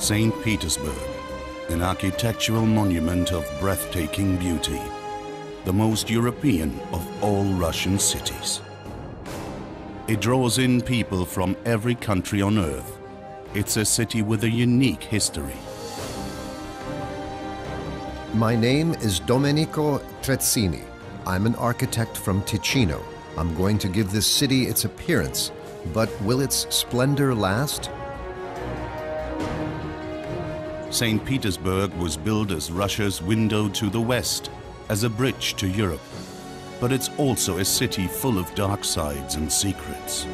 St. Petersburg, an architectural monument of breathtaking beauty, the most European of all Russian cities. It draws in people from every country on earth. It's a city with a unique history. My name is Domenico Trezzini. I'm an architect from Ticino. I'm going to give this city its appearance, but will its splendor last? St. Petersburg was built as Russia's window to the West, as a bridge to Europe. But it's also a city full of dark sides and secrets.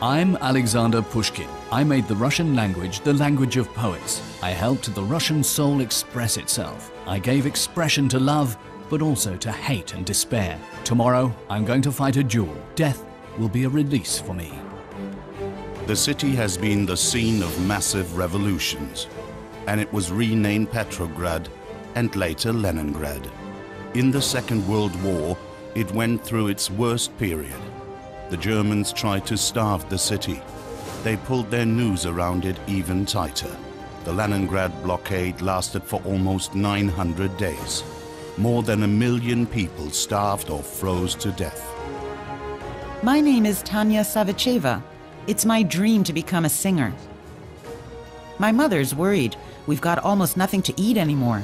I'm Alexander Pushkin. I made the Russian language the language of poets. I helped the Russian soul express itself. I gave expression to love, but also to hate and despair. Tomorrow, I'm going to fight a duel. Death will be a release for me. The city has been the scene of massive revolutions, and it was renamed Petrograd and later Leningrad. In the Second World War, it went through its worst period. The Germans tried to starve the city. They pulled their noose around it even tighter. The Leningrad blockade lasted for almost 900 days. More than a million people starved or froze to death. My name is Tanya Savicheva. It's my dream to become a singer. My mother's worried. We've got almost nothing to eat anymore.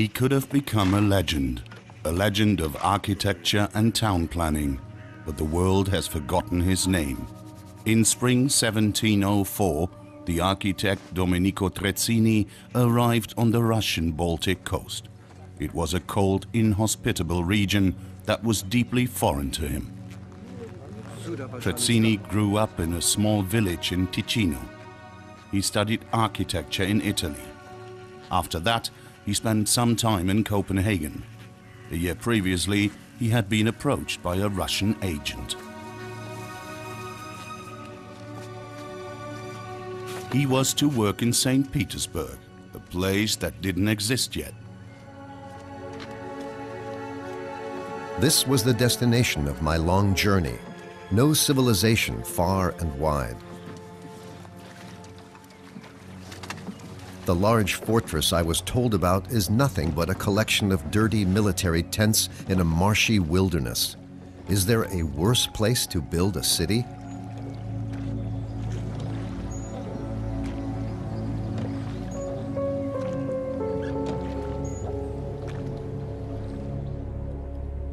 He could have become a legend, a legend of architecture and town planning, but the world has forgotten his name. In spring 1704, the architect Domenico Trezzini arrived on the Russian Baltic coast. It was a cold, inhospitable region that was deeply foreign to him. Trezzini grew up in a small village in Ticino. He studied architecture in Italy. After that, he spent some time in Copenhagen. A year previously, he had been approached by a Russian agent. He was to work in St. Petersburg, a place that didn't exist yet. This was the destination of my long journey. No civilization far and wide. The large fortress I was told about is nothing but a collection of dirty military tents in a marshy wilderness. Is there a worse place to build a city?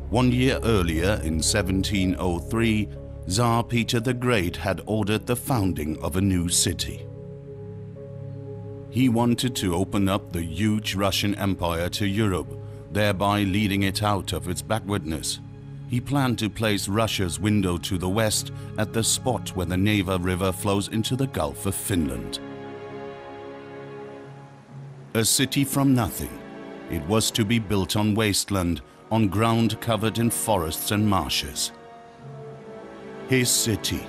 One year earlier, in 1703, Tsar Peter the Great had ordered the founding of a new city. He wanted to open up the huge Russian Empire to Europe, thereby leading it out of its backwardness. He planned to place Russia's window to the west at the spot where the Neva River flows into the Gulf of Finland. A city from nothing, it was to be built on wasteland, on ground covered in forests and marshes. His city,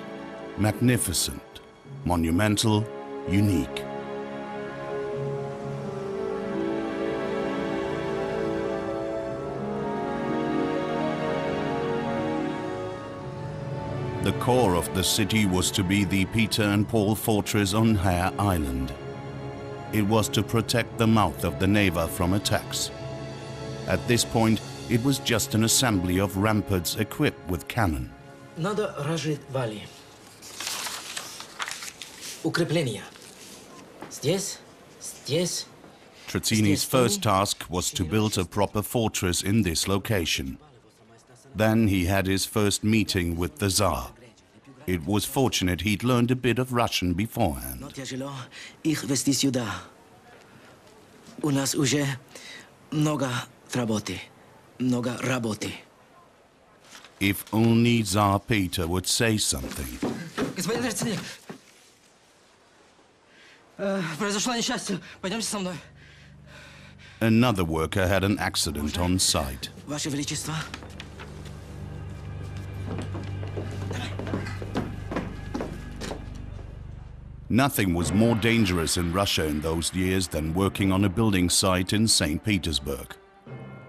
magnificent, monumental, unique. The core of the city was to be the Peter and Paul fortress on Hare Island. It was to protect the mouth of the Neva from attacks. At this point, it was just an assembly of ramparts equipped with cannon. Надо Здесь, здесь, Trezzini's first task was to build a proper fortress in this location. Then he had his first meeting with the Tsar. It was fortunate he'd learned a bit of Russian beforehand. Но тяжело их вести сюда. У нас уже много работы. Много работы. If only Tsar Peter would say something. Господин Рацинин, Э, произошло несчастье. Пойдемте со мной. Another worker had an accident on site. Ваше Величество. Nothing was more dangerous in Russia in those years than working on a building site in St. Petersburg.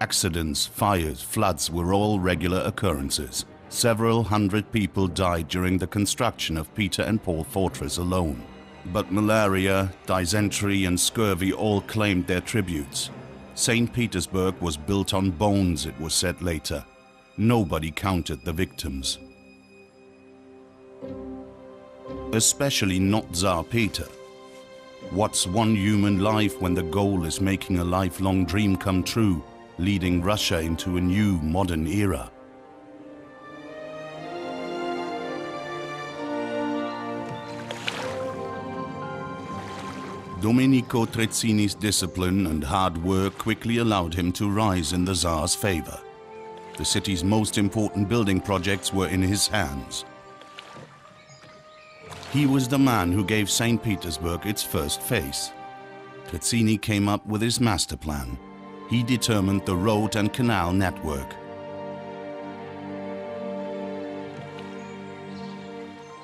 Accidents, fires, floods were all regular occurrences. Several hundred people died during the construction of Peter and Paul Fortress alone. But malaria, dysentery and scurvy all claimed their tributes. St. Petersburg was built on bones, it was said later. Nobody counted the victims. Especially not Tsar Peter. What's one human life when the goal is making a lifelong dream come true, leading Russia into a new modern era? Domenico Trezzini's discipline and hard work quickly allowed him to rise in the Tsar's favor. The city's most important building projects were in his hands. He was the man who gave St. Petersburg its first face. Trezzini came up with his master plan. He determined the road and canal network.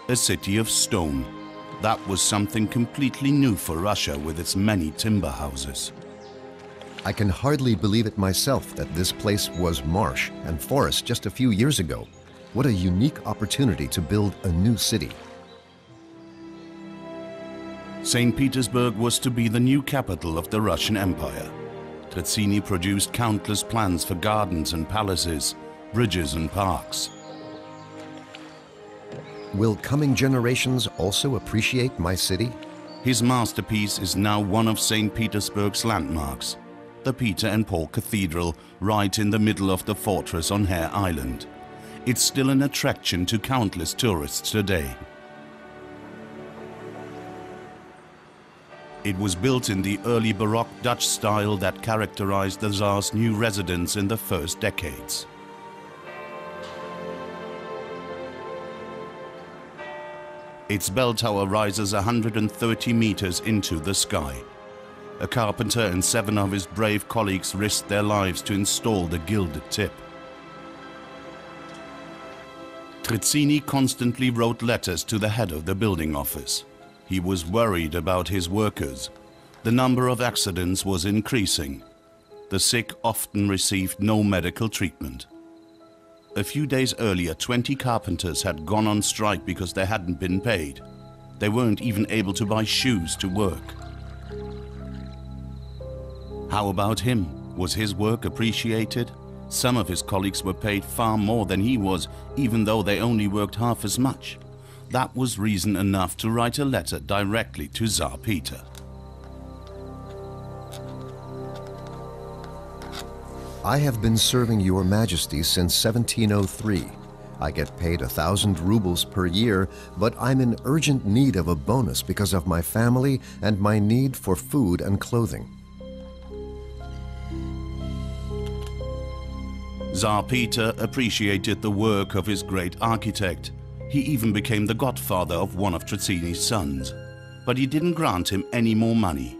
A city of stone, that was something completely new for Russia with its many timber houses. I can hardly believe it myself that this place was marsh and forest just a few years ago. What a unique opportunity to build a new city. St. Petersburg was to be the new capital of the Russian Empire. Trezzini produced countless plans for gardens and palaces, bridges and parks. Will coming generations also appreciate my city? His masterpiece is now one of St. Petersburg's landmarks, the Peter and Paul Cathedral, right in the middle of the fortress on Hare Island. It's still an attraction to countless tourists today. It was built in the early Baroque Dutch style that characterized the Tsar's new residence in the first decades. Its bell tower rises 130 meters into the sky. A carpenter and seven of his brave colleagues risked their lives to install the gilded tip. Trezzini constantly wrote letters to the head of the building office. He was worried about his workers. The number of accidents was increasing. The sick often received no medical treatment. A few days earlier, 20 carpenters had gone on strike because they hadn't been paid. They weren't even able to buy shoes to work. How about him? Was his work appreciated? Some of his colleagues were paid far more than he was, even though they only worked half as much. That was reason enough to write a letter directly to Tsar Peter. I have been serving your majesty since 1703. I get paid a thousand rubles per year, but I'm in urgent need of a bonus because of my family and my need for food and clothing. Tsar Peter appreciated the work of his great architect. He even became the godfather of one of Trezzini's sons. But he didn't grant him any more money.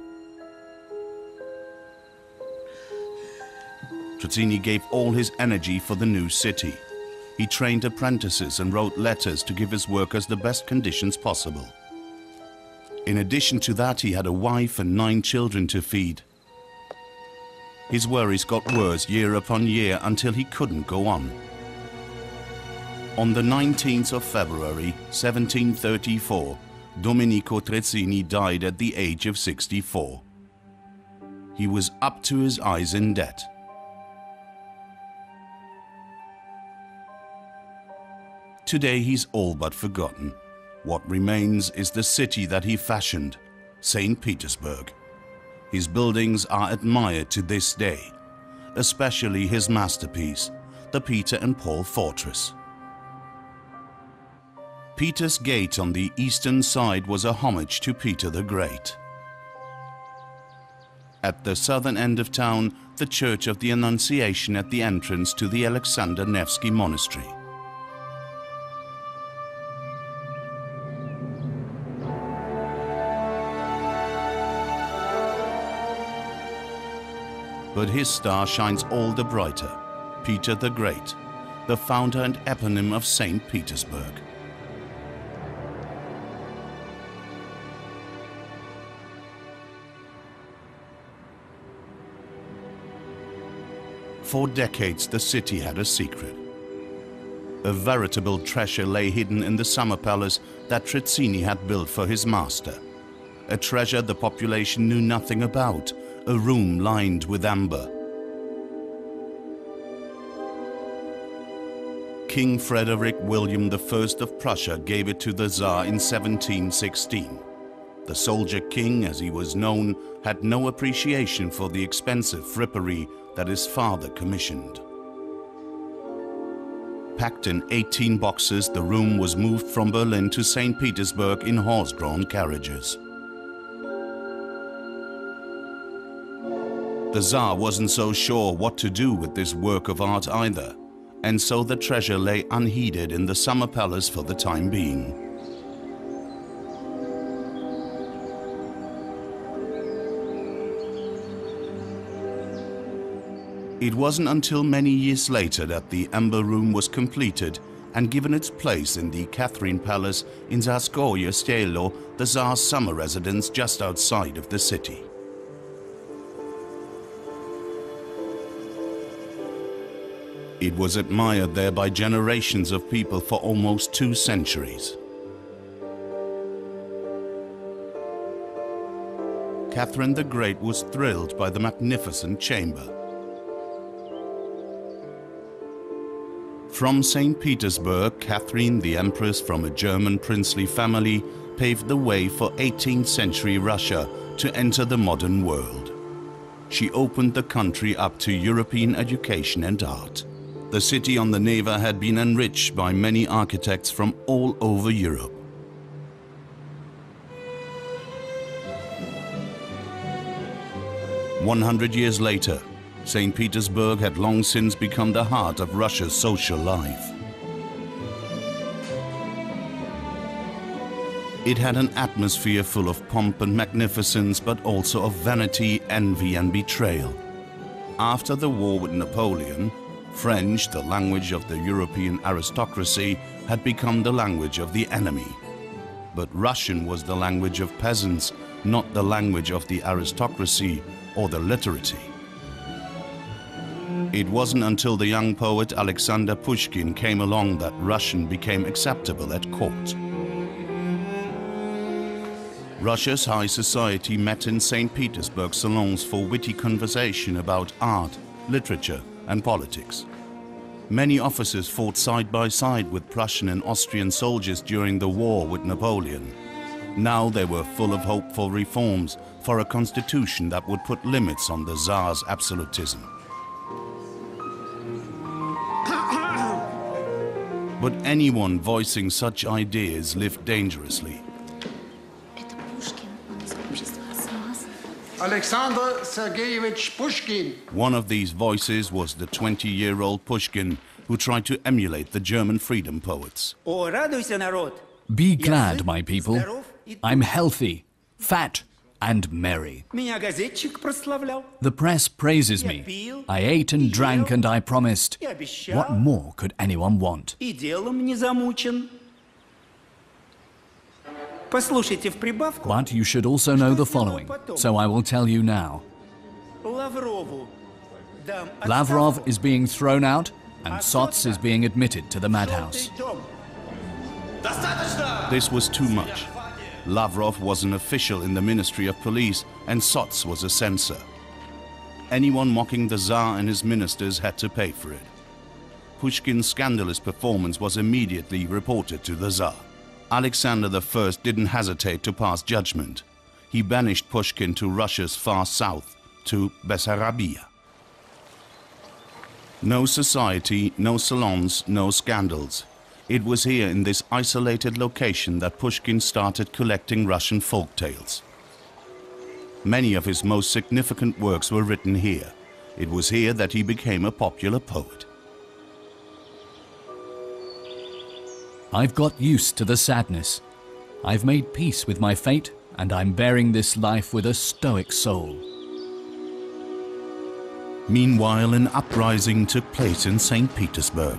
Trezzini gave all his energy for the new city. He trained apprentices and wrote letters to give his workers the best conditions possible. In addition to that, he had a wife and nine children to feed. His worries got worse year upon year until he couldn't go on. On the 19th of February 1734, Domenico Trezzini died at the age of 64. He was up to his eyes in debt. Today he's all but forgotten. What remains is the city that he fashioned, St. Petersburg. His buildings are admired to this day, especially his masterpiece, the Peter and Paul Fortress. Peter's Gate on the eastern side was a homage to Peter the Great. At the southern end of town, the Church of the Annunciation at the entrance to the Alexander Nevsky Monastery. But his star shines all the brighter, Peter the Great, the founder and eponym of St. Petersburg. For decades, the city had a secret. A veritable treasure lay hidden in the summer palace that Trezzini had built for his master. A treasure the population knew nothing about, a room lined with amber. King Frederick William I of Prussia gave it to the Tsar in 1716. The soldier king, as he was known, had no appreciation for the expensive frippery that his father commissioned. Packed in 18 boxes, the room was moved from Berlin to St. Petersburg in horse-drawn carriages. The Tsar wasn't so sure what to do with this work of art either, and so the treasure lay unheeded in the summer palace for the time being. It wasn't until many years later that the Amber Room was completed and given its place in the Catherine Palace in Tsarskoye Selo, the Tsar's summer residence just outside of the city. It was admired there by generations of people for almost two centuries. Catherine the Great was thrilled by the magnificent chamber. From St. Petersburg, Catherine the Empress from a German princely family paved the way for 18th century Russia to enter the modern world. She opened the country up to European education and art. The city on the Neva had been enriched by many architects from all over Europe. One hundred years later, St. Petersburg had long since become the heart of Russia's social life. It had an atmosphere full of pomp and magnificence, but also of vanity, envy and betrayal. After the war with Napoleon, French, the language of the European aristocracy, had become the language of the enemy. But Russian was the language of peasants, not the language of the aristocracy or the literati. It wasn't until the young poet Alexander Pushkin came along that Russian became acceptable at court. Russia's high society met in St. Petersburg salons for witty conversation about art, literature and politics. Many officers fought side by side with Prussian and Austrian soldiers during the war with Napoleon. Now they were full of hope for reforms, for a constitution that would put limits on the Tsar's absolutism. but anyone voicing such ideas lived dangerously. Alexander Sergeyevich Pushkin. One of these voices was the 20-year-old Pushkin, who tried to emulate the German freedom poets. Be glad, my people. I'm healthy, fat, and merry. The press praises me. I ate and drank and I promised. What more could anyone want? But you should also know the following, so I will tell you now. Lavrov is being thrown out and Sots is being admitted to the madhouse. This was too much. Lavrov was an official in the Ministry of Police and Sots was a censor. Anyone mocking the Tsar and his ministers had to pay for it. Pushkin's scandalous performance was immediately reported to the Tsar. Alexander I didn't hesitate to pass judgment. He banished Pushkin to Russia's far south, to Bessarabia. No society, no salons, no scandals. It was here in this isolated location that Pushkin started collecting Russian folk tales. Many of his most significant works were written here. It was here that he became a popular poet. I've got used to the sadness. I've made peace with my fate, and I'm bearing this life with a stoic soul. Meanwhile, an uprising took place in St. Petersburg.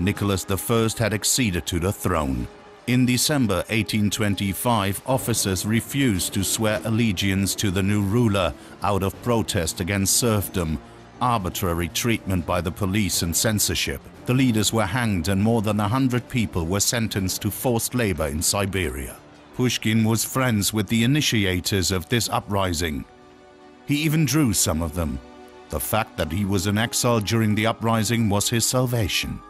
Nicholas I had acceded to the throne. In December 1825, officers refused to swear allegiance to the new ruler out of protest against serfdom, arbitrary treatment by the police and censorship. The leaders were hanged and more than a hundred people were sentenced to forced labor in Siberia. Pushkin was friends with the initiators of this uprising. He even drew some of them. The fact that he was in exile during the uprising was his salvation.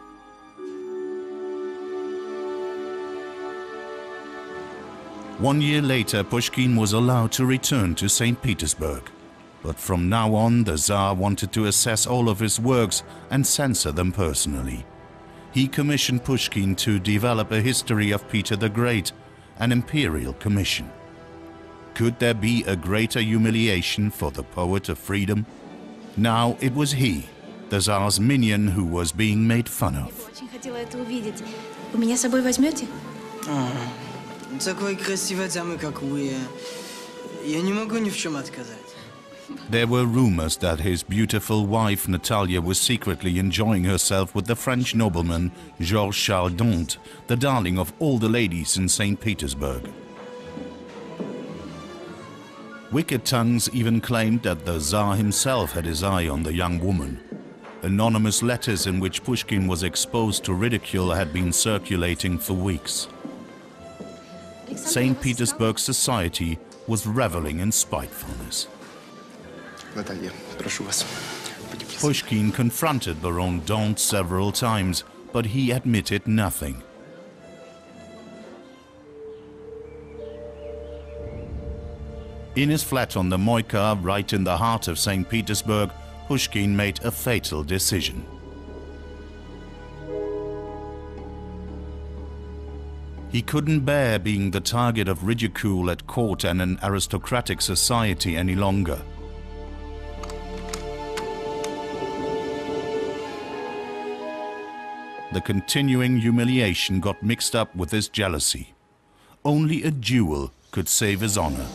One year later, Pushkin was allowed to return to St. Petersburg. But from now on, the Tsar wanted to assess all of his works and censor them personally. He commissioned Pushkin to develop a history of Peter the Great, an imperial commission. Could there be a greater humiliation for the poet of freedom? Now it was he, the Tsar's minion, who was being made fun of. Такой красивой дамы, как вы, я не могу ни в чем отказать. There were rumors that his beautiful wife Natalia was secretly enjoying herself with the French nobleman Georges Charles Dante, the darling of all the ladies in St. Petersburg. Wicked tongues even claimed that the Tsar himself had his eye on the young woman. Anonymous letters in which Pushkin was exposed to ridicule had been circulating for weeks. St. Petersburg society was reveling in spitefulness. Pushkin confronted Baron d'Anthès several times, but he admitted nothing. In his flat on the Moika, right in the heart of St. Petersburg, Pushkin made a fatal decision. He couldn't bear being the target of ridicule at court and an aristocratic society any longer. The continuing humiliation got mixed up with his jealousy. Only a duel could save his honor.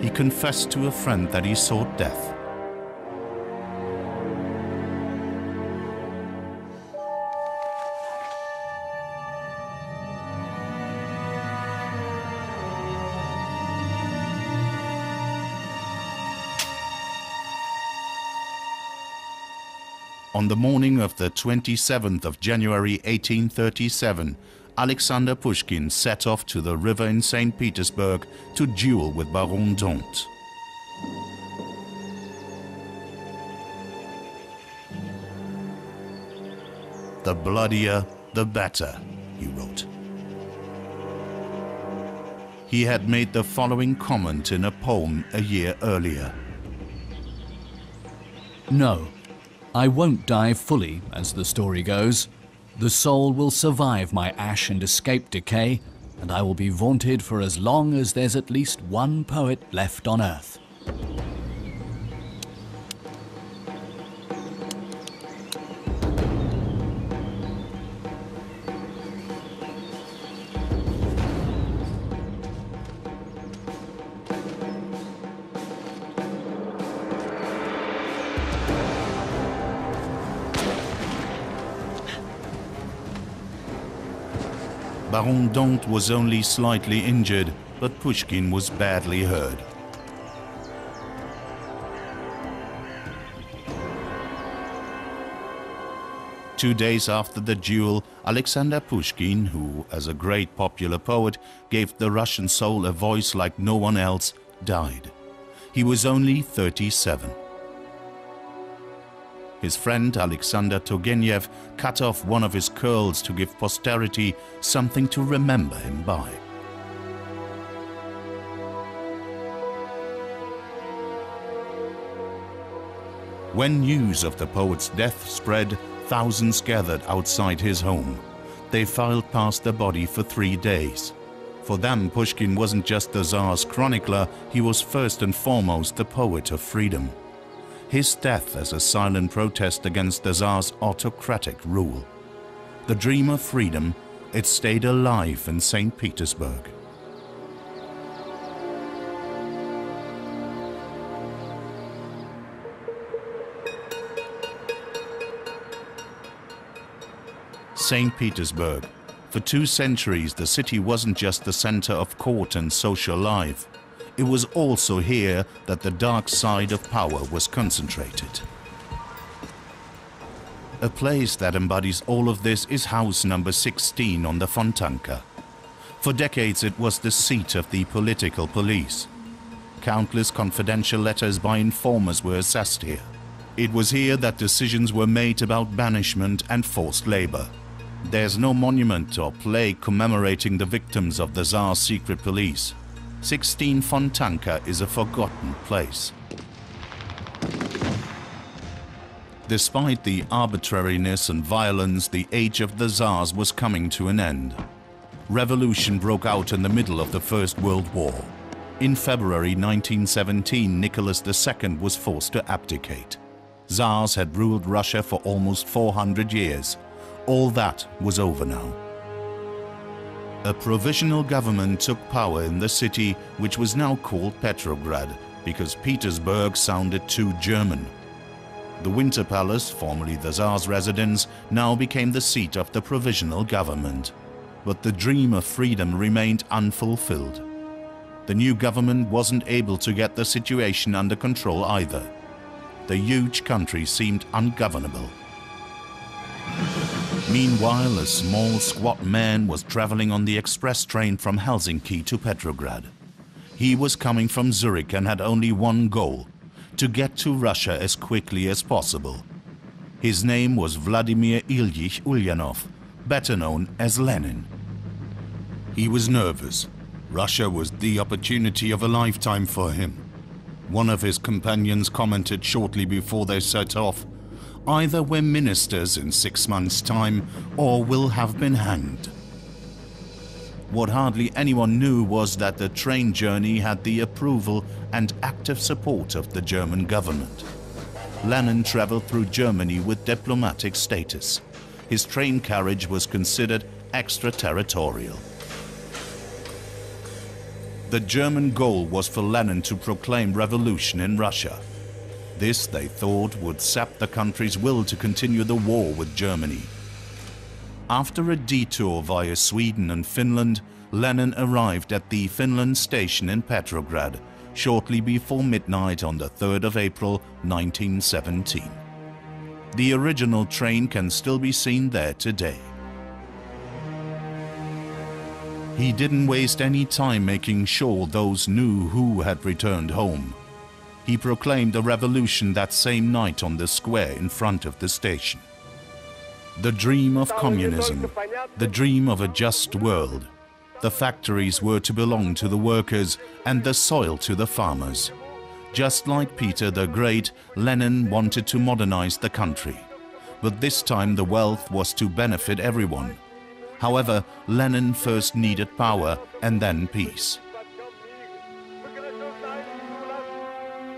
He confessed to a friend that he sought death. On the morning of the 27th of January 1837, Alexander Pushkin set off to the river in St. Petersburg to duel with Baron d'Anthès. The bloodier, the better, he wrote. He had made the following comment in a poem a year earlier. No, I won't die fully, as the story goes. The soul will survive my ash and escape decay, and I will be vaunted for as long as there's at least one poet left on earth. Baron was only slightly injured, but Pushkin was badly hurt. Two days after the duel, Alexander Pushkin, who, as a great popular poet, gave the Russian soul a voice like no one else, died. He was only 37. His friend Alexander Turgenev cut off one of his curls to give posterity something to remember him by. When news of the poet's death spread, thousands gathered outside his home. They filed past the body for three days. For them, Pushkin wasn't just the Tsar's chronicler, he was first and foremost the poet of freedom. His death as a silent protest against the Tsar's autocratic rule. The dream of freedom it stayed alive in St. Petersburg. St. Petersburg. For two centuries, the city wasn't just the center of court and social life. It was also here that the dark side of power was concentrated. A place that embodies all of this is house number 16 on the Fontanka. For decades it was the seat of the political police. Countless confidential letters by informers were assessed here. It was here that decisions were made about banishment and forced labor. There's no monument or plaque commemorating the victims of the Tsar's secret police. 16 Fontanka is a forgotten place. Despite the arbitrariness and violence, the age of the Tsars was coming to an end. Revolution broke out in the middle of the First World War. In February 1917, Nicholas II was forced to abdicate. Tsars had ruled Russia for almost 400 years. All that was over now. A provisional government took power in the city, which was now called Petrograd, because Petersburg sounded too German. The Winter Palace, formerly the Tsar's residence, now became the seat of the provisional government. But the dream of freedom remained unfulfilled. The new government wasn't able to get the situation under control either. The huge country seemed ungovernable. Meanwhile, a small, squat man was traveling on the express train from Helsinki to Petrograd. He was coming from Zurich and had only one goal to get to Russia as quickly as possible. His name was Vladimir Ilyich Ulyanov, better known as Lenin. He was nervous. Russia was the opportunity of a lifetime for him. One of his companions commented shortly before they set off either we're ministers in six months' time or will have been hanged. What hardly anyone knew was that the train journey had the approval and active support of the German government. Lenin traveled through Germany with diplomatic status. His train carriage was considered extraterritorial. The German goal was for Lenin to proclaim revolution in Russia. This, they thought, would sap the country's will to continue the war with Germany. After a detour via Sweden and Finland, Lenin arrived at the Finland station in Petrograd shortly before midnight on the 3rd of April 1917. The original train can still be seen there today. He didn't waste any time making sure those knew who had returned home. He proclaimed a revolution that same night on the square in front of the station. The dream of communism, the dream of a just world. The factories were to belong to the workers and the soil to the farmers. Just like Peter the Great, Lenin wanted to modernize the country. But this time the wealth was to benefit everyone. However, Lenin first needed power and then peace.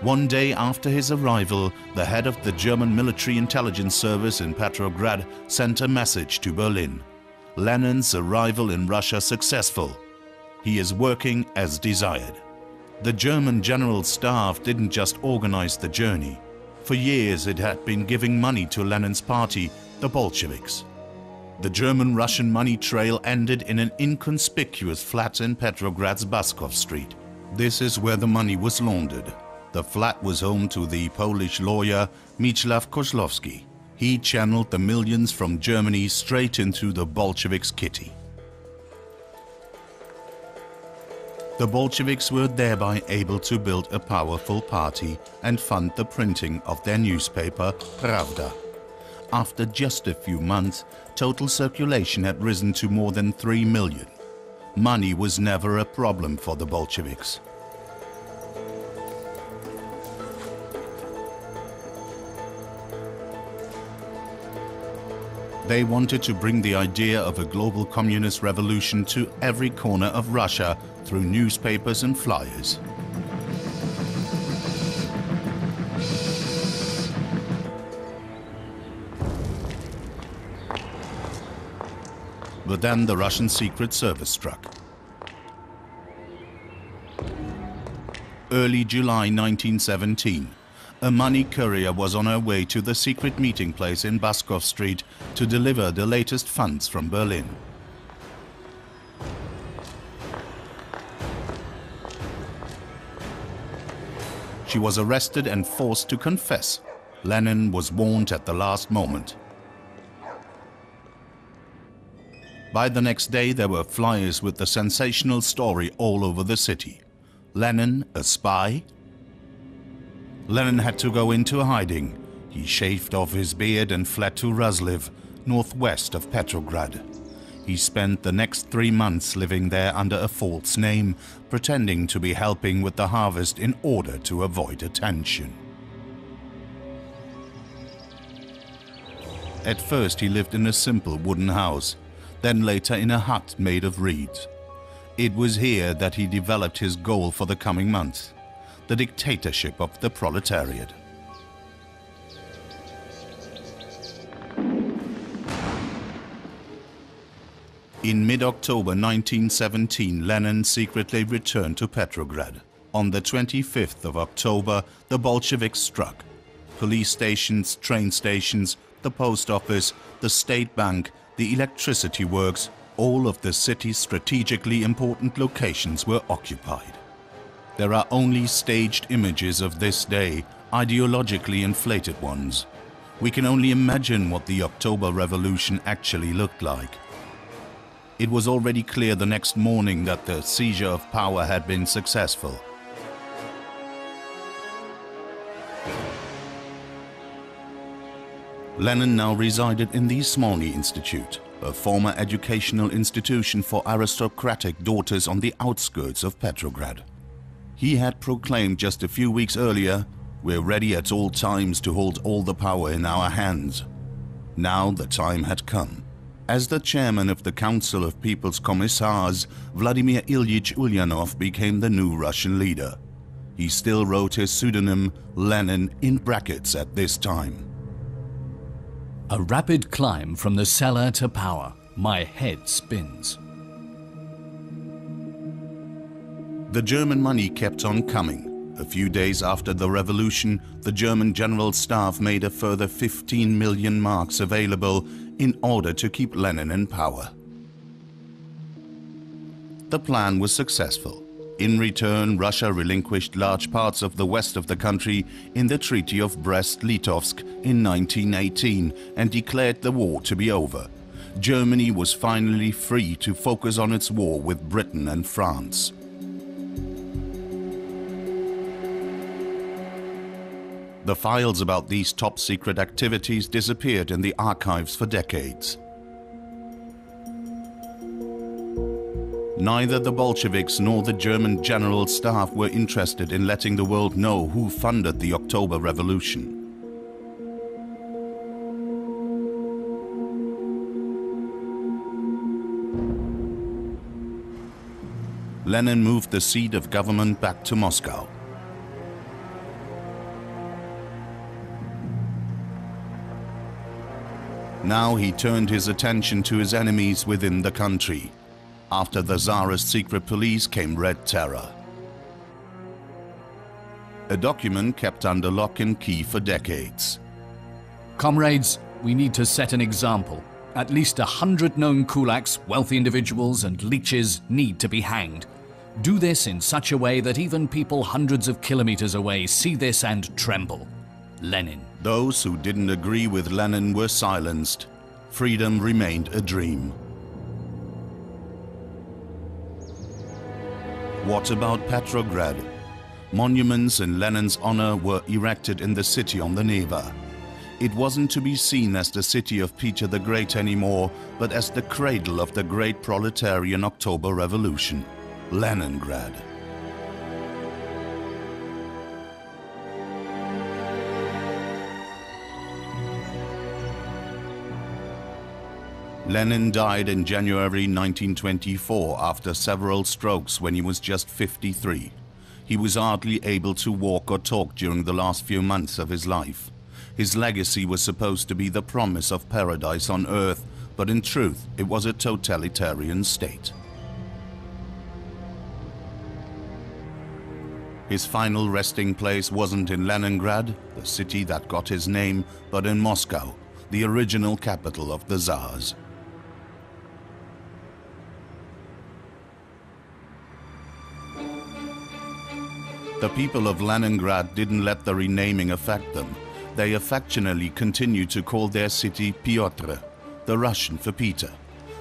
One day after his arrival, the head of the German military intelligence service in Petrograd sent a message to Berlin. Lenin's arrival in Russia successful. He is working as desired. The German general staff didn't just organize the journey. For years it had been giving money to Lenin's party, the Bolsheviks. The German-Russian money trail ended in an inconspicuous flat in Petrograd's Baskov Street. This is where the money was laundered. The flat was home to the Polish lawyer Mieczysław Kozlowski. He channeled the millions from Germany straight into the Bolsheviks' kitty. The Bolsheviks were thereby able to build a powerful party and fund the printing of their newspaper, Pravda. After just a few months, total circulation had risen to more than 3 million. Money was never a problem for the Bolsheviks. They wanted to bring the idea of a global communist revolution to every corner of Russia through newspapers and flyers. But then the Russian Secret Service struck. Early July 1917, a money courier was on her way to the secret meeting place in Baskov Street to deliver the latest funds from Berlin. She was arrested and forced to confess. Lenin was warned at the last moment. By the next day, there were flyers with the sensational story all over the city. Lenin, a spy? Lenin had to go into hiding. He shaved off his beard and fled to Razliv, northwest of Petrograd. He spent the next three months living there under a false name, pretending to be helping with the harvest in order to avoid attention. At first he lived in a simple wooden house, then later in a hut made of reeds. It was here that he developed his goal for the coming months, the dictatorship of the proletariat. In mid-October 1917, Lenin secretly returned to Petrograd. On the 25th of October, the Bolsheviks struck. Police stations, train stations, the post office, the state bank, the electricity works, all of the city's strategically important locations were occupied. There are only staged images of this day, ideologically inflated ones. We can only imagine what the October Revolution actually looked like. It was already clear the next morning that the seizure of power had been successful. Lenin now resided in the Smolny Institute, a former educational institution for aristocratic daughters on the outskirts of Petrograd. He had proclaimed just a few weeks earlier, we're ready at all times to hold all the power in our hands. Now the time had come. As the chairman of the Council of People's Commissars, Vladimir Ilyich Ulyanov became the new Russian leader. He still wrote his pseudonym Lenin in brackets at this time. A rapid climb from the cellar to power. My head spins. The German money kept on coming. A few days after the revolution, the German General Staff made a further 15 million marks available in order to keep Lenin in power. The plan was successful. In return, Russia relinquished large parts of the west of the country in the Treaty of Brest-Litovsk in 1918 and declared the war to be over. Germany was finally free to focus on its war with Britain and France. The files about these top secret activities disappeared in the archives for decades. Neither the Bolsheviks nor the German General Staff were interested in letting the world know who funded the October Revolution. Lenin moved the seat of government back to Moscow. Now he turned his attention to his enemies within the country. After the Tsarist secret police came Red Terror. A document kept under lock and key for decades. Comrades, we need to set an example. At least a hundred known kulaks, wealthy individuals, and leeches need to be hanged. Do this in such a way that even people hundreds of kilometers away see this and tremble. Lenin. Those who didn't agree with Lenin were silenced. Freedom remained a dream. What about Petrograd? Monuments in Lenin's honor were erected in the city on the Neva. It wasn't to be seen as the city of Peter the Great anymore, but as the cradle of the great proletarian October Revolution, Leningrad. Lenin died in January 1924 after several strokes when he was just 53. He was hardly able to walk or talk during the last few months of his life. His legacy was supposed to be the promise of paradise on earth, but in truth it was a totalitarian state. His final resting place wasn't in Leningrad, the city that got his name, but in Moscow, the original capital of the Tsars. The people of Leningrad didn't let the renaming affect them. They affectionately continued to call their city Pyotr, the Russian for Peter.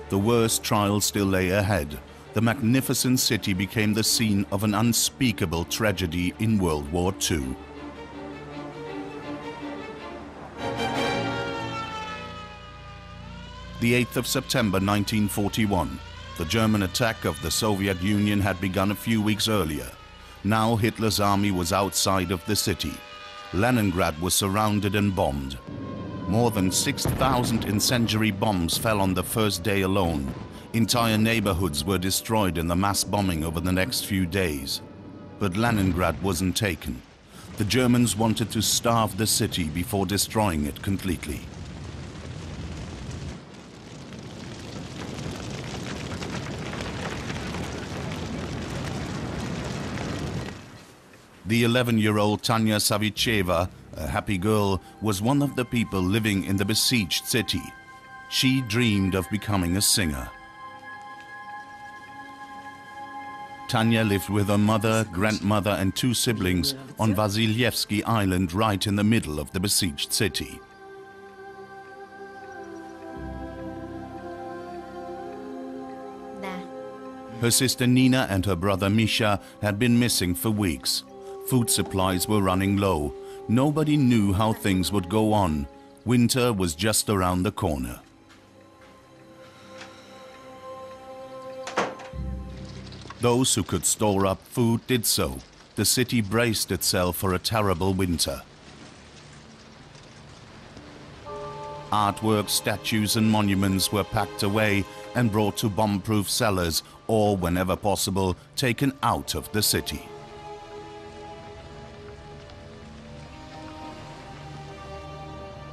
The worst trial still lay ahead. The magnificent city became the scene of an unspeakable tragedy in World War II. The 8th of September 1941. The German attack of the Soviet Union had begun a few weeks earlier. Now Hitler's army was outside of the city. Leningrad was surrounded and bombed. More than 6,000 incendiary bombs fell on the first day alone. Entire neighborhoods were destroyed in the mass bombing over the next few days. But Leningrad wasn't taken. The Germans wanted to starve the city before destroying it completely. The 11-year-old Tanya Savicheva, a happy girl, was one of the people living in the besieged city. She dreamed of becoming a singer. Tanya lived with her mother, grandmother and two siblings on Vasilyevsky Island right in the middle of the besieged city. Her sister Nina and her brother Misha had been missing for weeks. Food supplies were running low. Nobody knew how things would go on. Winter was just around the corner. Those who could store up food did so. The city braced itself for a terrible winter. Artwork, statues and monuments were packed away and brought to bomb-proof cellars or, whenever possible, taken out of the city.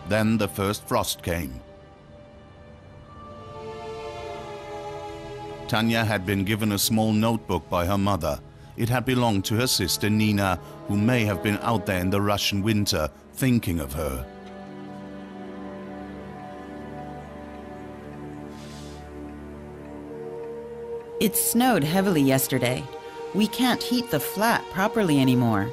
Then the first frost came. Tanya had been given a small notebook by her mother. It had belonged to her sister Nina, who may have been out there in the Russian winter thinking of her. It snowed heavily yesterday. We can't heat the flat properly anymore.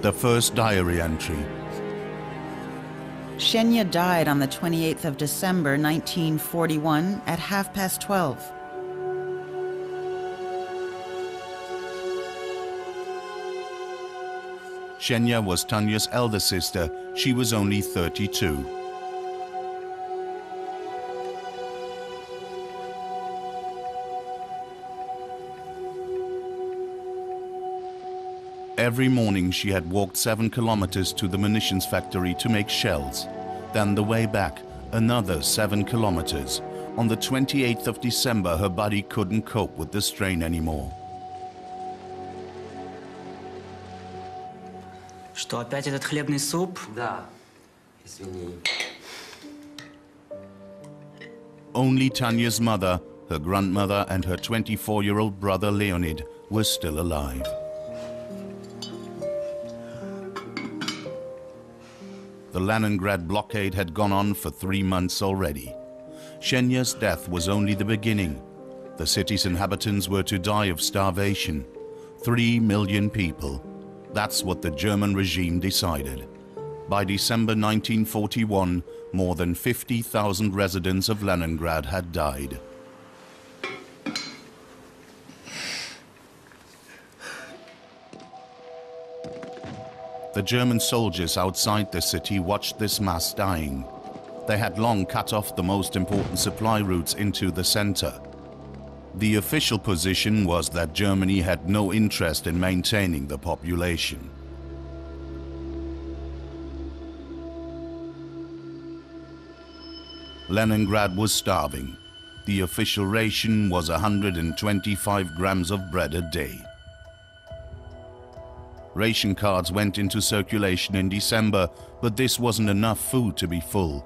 The first diary entry. Zhenya died on the 28th of December 1941 at half past 12. Zhenya was Tanya's elder sister. She was only 32. Every morning she had walked seven kilometers to the munitions factory to make shells. Then the way back, another seven kilometers. On the 28th of December, her body couldn't cope with the strain anymore. Что, опять этот хлебный суп? Да. Извини. Only Tanya's mother, her grandmother and her 24-year-old brother Leonid were still alive. The Leningrad blockade had gone on for three months already. Zhenya's death was only the beginning. The city's inhabitants were to die of starvation. Three million people. That's what the German regime decided. By December 1941, more than 50,000 residents of Leningrad had died. The German soldiers outside the city watched this mass dying. They had long cut off the most important supply routes into the center. The official position was that Germany had no interest in maintaining the population. Leningrad was starving. The official ration was 125 grams of bread a day. Ration cards went into circulation in December, but this wasn't enough food to be full.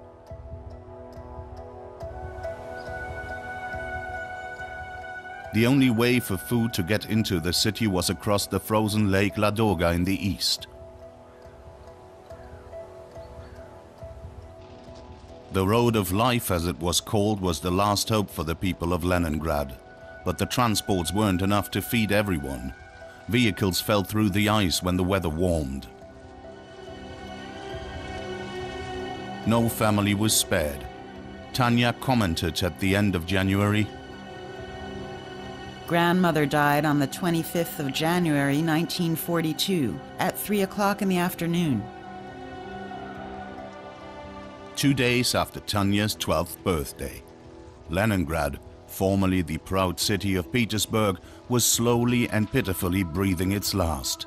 The only way for food to get into the city was across the frozen lake Ladoga in the east. The Road of Life, as it was called, was the last hope for the people of Leningrad. But the transports weren't enough to feed everyone. Vehicles fell through the ice when the weather warmed. No family was spared. Tanya commented at the end of January Grandmother died on the 25th of January 1942 at 3 o'clock in the afternoon. Two days after Tanya's 12th birthday, Leningrad, formerly the proud city of Petersburg, was slowly and pitifully breathing its last.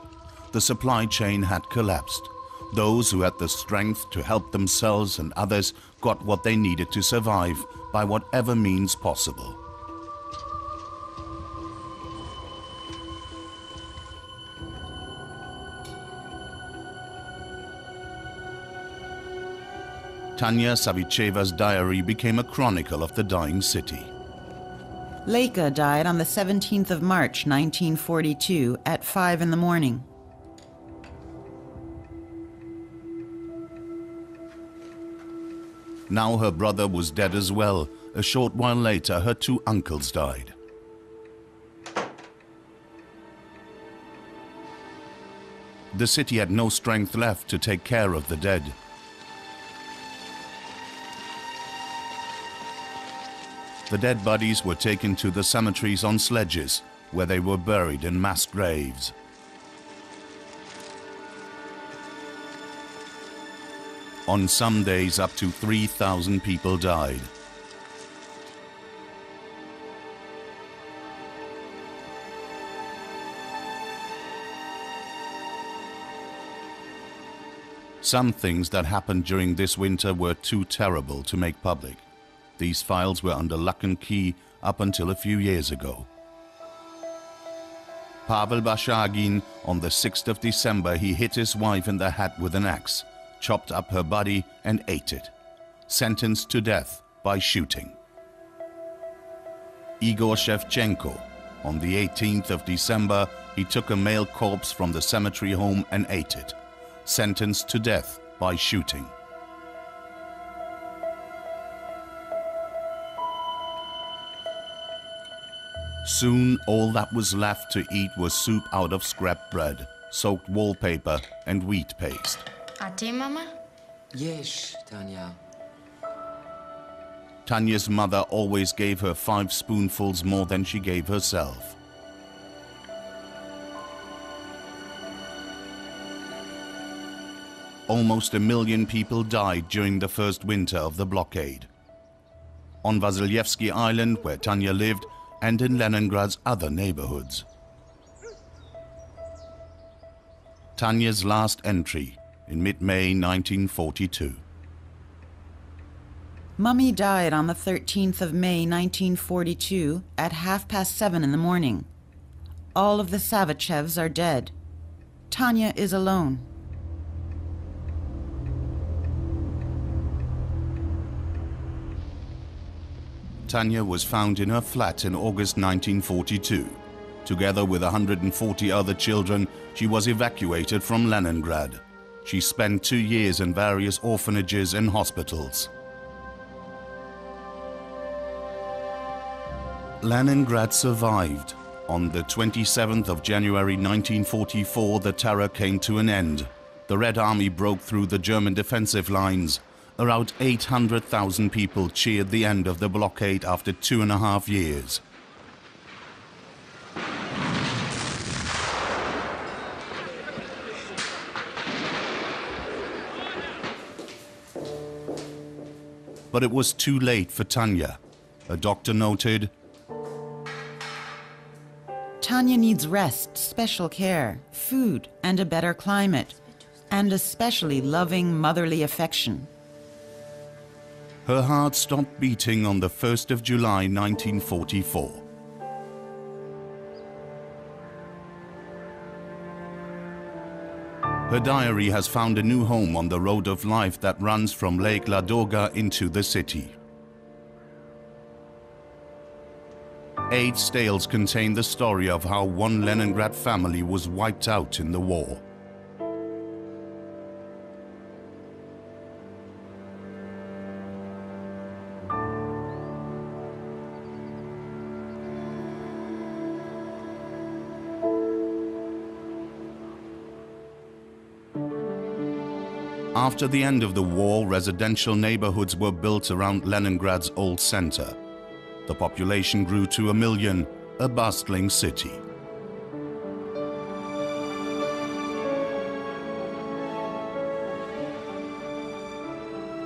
The supply chain had collapsed. Those who had the strength to help themselves and others got what they needed to survive by whatever means possible. Tanya Savicheva's diary became a chronicle of the dying city. Leka died on the 17th of March 1942 at 5 in the morning. Now her brother was dead as well. A short while later, her two uncles died. The city had no strength left to take care of the dead. The dead bodies were taken to the cemeteries on sledges, where they were buried in mass graves. On some days, up to 3,000 people died. Some things that happened during this winter were too terrible to make public. These files were under lock and key up until a few years ago. Pavel Bashagin, on the 6th of December, he hit his wife in the head with an axe, chopped up her body and ate it. Sentenced to death by shooting. Igor Shevchenko, on the 18th of December, he took a male corpse from the cemetery home and ate it. Sentenced to death by shooting. Soon all that was left to eat was soup out of scrap bread, soaked wallpaper, and wheat paste. A ty, mama? Yes, Tanya. Tanya's mother always gave her five spoonfuls more than she gave herself. Almost a million people died during the first winter of the blockade. On Vasilyevsky Island, where Tanya lived, and in Leningrad's other neighborhoods. Tanya's last entry in mid-May 1942. Mummy died on the 13th of May 1942 at half past seven in the morning. All of the Savichevs are dead. Tanya is alone. Tanya was found in her flat in August 1942. Together with 140 other children, she was evacuated from Leningrad. She spent two years in various orphanages and hospitals. Leningrad survived. On the 27th of January 1944, the terror came to an end. The Red Army broke through the German defensive lines. Around 800,000 people cheered the end of the blockade after two and a half years. But it was too late for Tanya. A doctor noted, Tanya needs rest, special care, food, and a better climate, and especially loving motherly affection. Her heart stopped beating on the 1st of July 1944. Her diary has found a new home on the road of life that runs from Lake Ladoga into the city. Eight steles contain the story of how one Leningrad family was wiped out in the war. After the end of the war, residential neighborhoods were built around Leningrad's old center. The population grew to a million, a bustling city.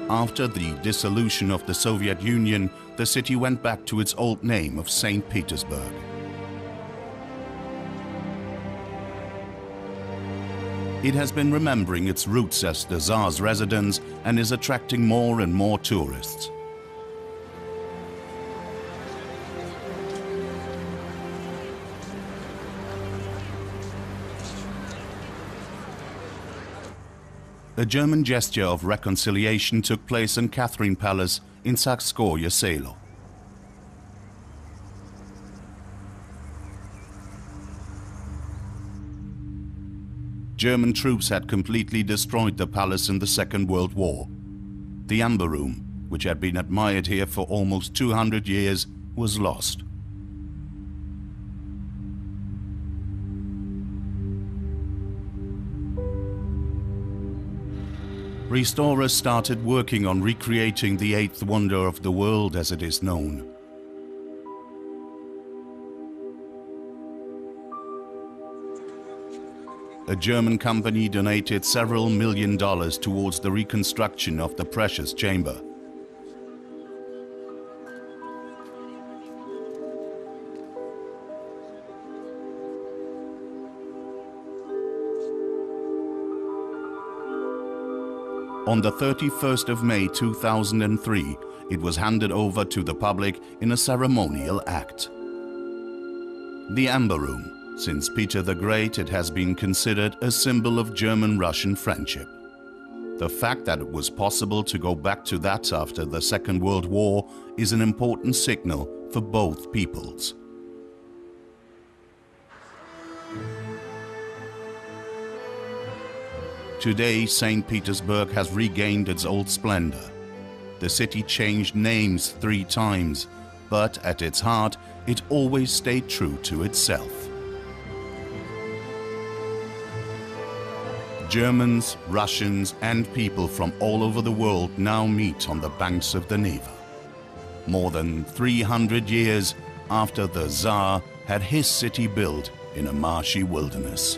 After the dissolution of the Soviet Union, the city went back to its old name of St. Petersburg. It has been remembering its roots as the Tsar's residence and is attracting more and more tourists. A German gesture of reconciliation took place in Catherine Palace in Tsarskoye Selo. German troops had completely destroyed the palace in the Second World War. The Amber Room, which had been admired here for almost 200 years, was lost. Restorers started working on recreating the eighth wonder of the world as it is known. A German company donated several million dollars towards the reconstruction of the precious chamber. On the 31st of May 2003, it was handed over to the public in a ceremonial act. The Amber Room. Since Peter the Great, it has been considered a symbol of German-Russian friendship. The fact that it was possible to go back to that after the Second World War is an important signal for both peoples. Today, St. Petersburg has regained its old splendor. The city changed names three times, but at its heart, it always stayed true to itself. Germans, Russians, and people from all over the world now meet on the banks of the Neva. More than 300 years after the Tsar had his city built in a marshy wilderness.